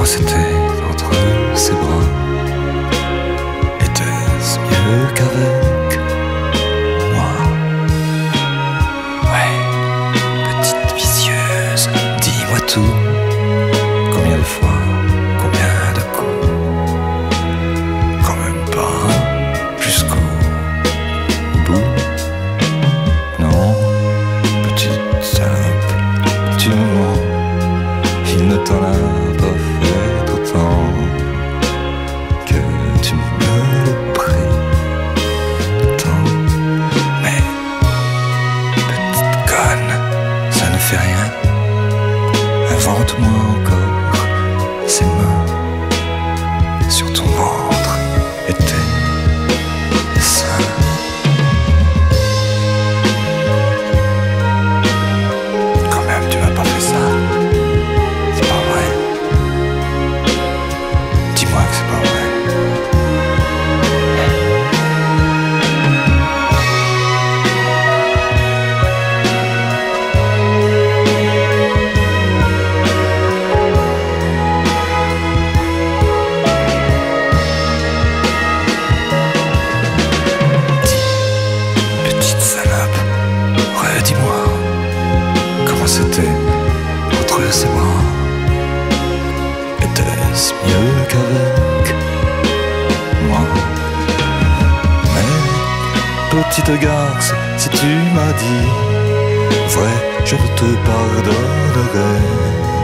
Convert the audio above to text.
moi c'était entre ses bras. Était-ce mieux qu'avec invente-moi encore ces mains. Petite garce, si tu m'as dit, vrai, je te pardonnerai.